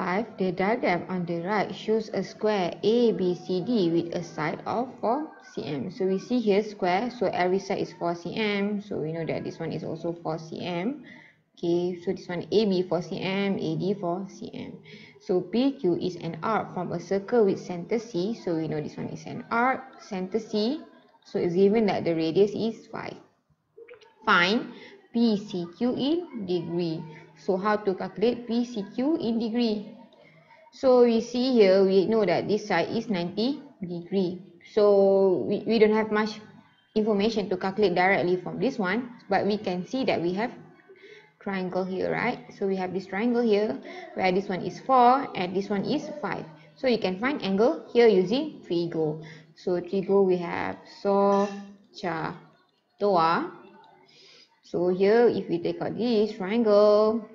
5. The diagram on the right shows a square ABCD with a side of 4 cm. So we see here square, so every side is 4 cm. So we know that this one is also 4 cm. Okay, so this one AB 4 cm, AD 4 cm. So PQ is an arc from a circle with center C. So we know this one is an arc, center C. So it's given that the radius is 5. Find PCQ in degree. So how to calculate PCQ in degree? So we see here, we know that this side is 90 degree. So we, we don't have much information to calculate directly from this one, but we can see that we have triangle here, right? So we have this triangle here, where this one is 4 and this one is 5. So you can find angle here using trigo. So trigo we have soh, cah, toa, so here, if we take out this triangle,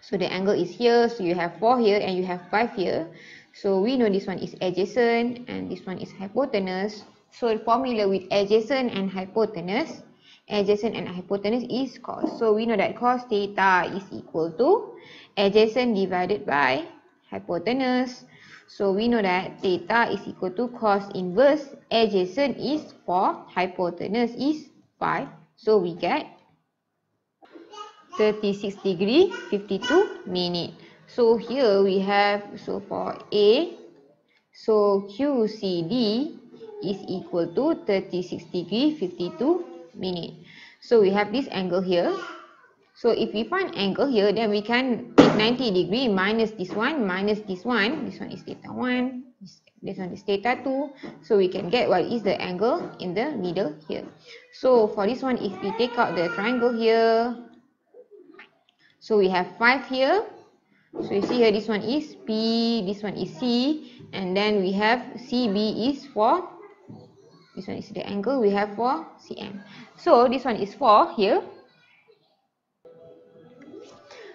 so the angle is here, so you have 4 here and you have 5 here. So we know this one is adjacent and this one is hypotenuse. So the formula with adjacent and hypotenuse, adjacent and hypotenuse is cos. So we know that cos theta is equal to adjacent divided by hypotenuse. So we know that theta is equal to cos inverse adjacent is 4, hypotenuse is 5. So we get 36 degree 52 minute. So here we have so for A so QCD is equal to 36 degree 52 minute. So we have this angle here. So if we find angle here then we can take 90 degree minus this one minus this one. This one is theta 1. This one is theta 2. So we can get what is the angle in the middle here. So for this one if we take out the triangle here so we have 5 here. So you see here this one is P, this one is C and then we have CB is for this one is the angle we have for CM. So this one is 4 here.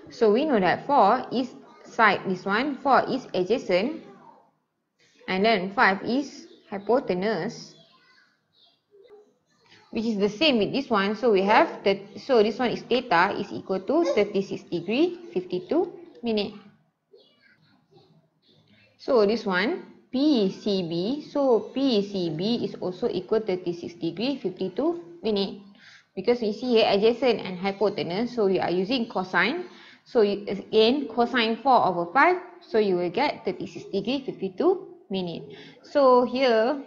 So we know that 4 is side this one, 4 is adjacent and then 5 is hypotenuse which is the same with this one. So we have that. So this one is theta is equal to 36 degree 52 minute. So this one PCB. So PCB is also equal 36 degree 52 minute. Because we see here adjacent and hypotenuse. So we are using cosine. So again cosine 4 over 5. So you will get 36 degree 52 minute. So here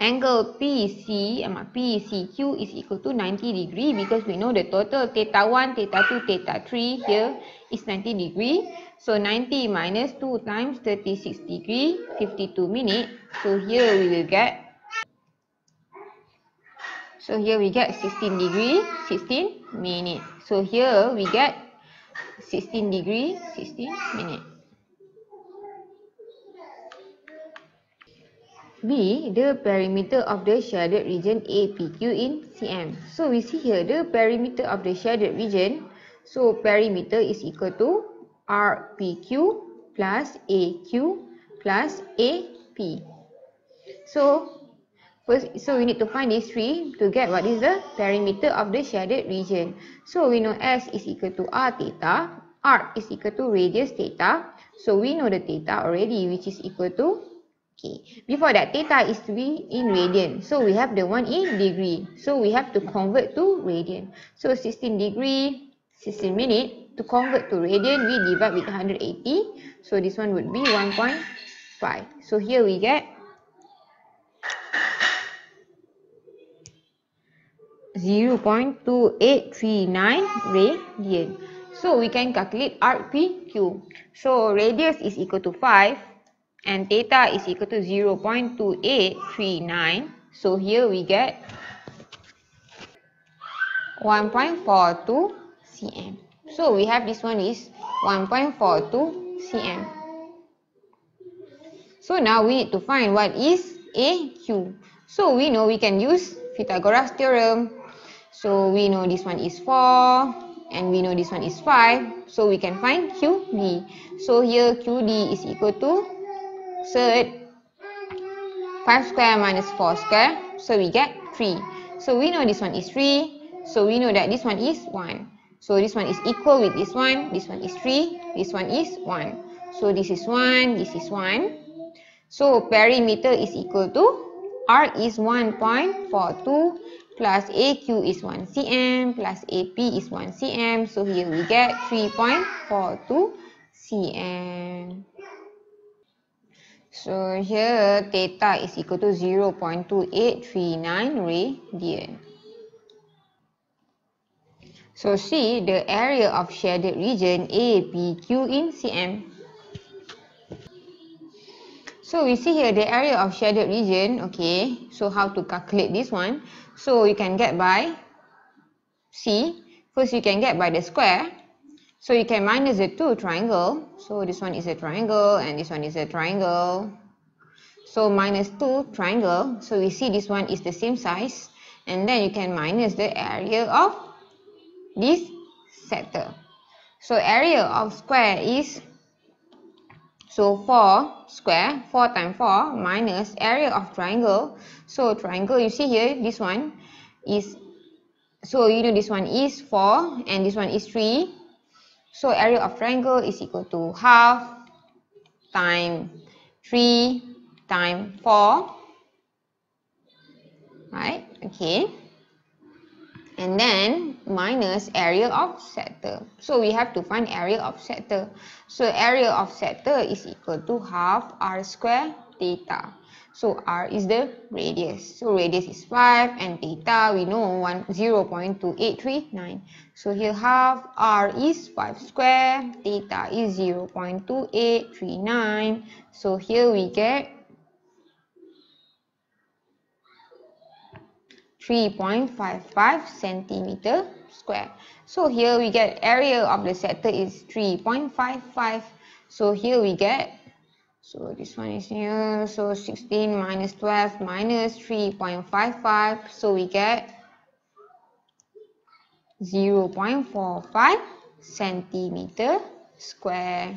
angle PC, um, PCQ is equal to 90 degree because we know the total theta 1, theta 2, theta 3 here is 90 degree. So 90 minus 2 times 36 degree, 52 minute. So here we will get, so here we get 16 degree, 16 minute. So here we get 16 degree, 16 minute. B. The perimeter of the shaded region APQ in cm. So we see here the perimeter of the shaded region. So perimeter is equal to RPQ plus AQ plus AP. So first, so we need to find these three to get what is the perimeter of the shaded region. So we know S is equal to R theta. R is equal to radius theta. So we know the theta already which is equal to Okay. Before that, theta is to be in radian. So we have the one in degree. So we have to convert to radian. So 16 degree, 16 minute. To convert to radian, we divide with 180. So this one would be 1.5. So here we get 0.2839 radian. So we can calculate arc PQ. So radius is equal to 5 and theta is equal to 0 0.2839. So here we get 1.42 cm. So we have this one is 1.42 cm. So now we need to find what is AQ. So we know we can use Pythagoras theorem. So we know this one is 4 and we know this one is 5. So we can find QD. So here QD is equal to so 5 square minus 4 square. So we get 3. So we know this one is 3. So we know that this one is 1. So this one is equal with this one. This one is 3. This one is 1. So this is 1. This is 1. So perimeter is equal to R is 1.42 plus AQ is 1 cm plus AP is 1 cm. So here we get 3.42 cm. So here theta is equal to 0 0.2839 radian. So see the area of shaded region APQ in cm. So we see here the area of shaded region. Okay, so how to calculate this one? So you can get by C. First you can get by the square. So you can minus the two triangle. So this one is a triangle and this one is a triangle. So minus 2 triangle. So we see this one is the same size. And then you can minus the area of this sector. So area of square is so 4 square, 4 times 4 minus area of triangle. So triangle, you see here, this one is, so you know this one is 4 and this one is 3. So area of triangle is equal to half times 3 times 4. Right, okay and then minus area of sector. So we have to find area of sector. So area of sector is equal to half r square theta. So r is the radius. So radius is 5 and theta we know 1, 0 0.2839. So here half r is 5 square, theta is 0 0.2839. So here we get 3.55 centimeter square. So here we get area of the sector is 3.55. So here we get, so this one is here, so 16 minus 12 minus 3.55. So we get 0 0.45 centimeter square.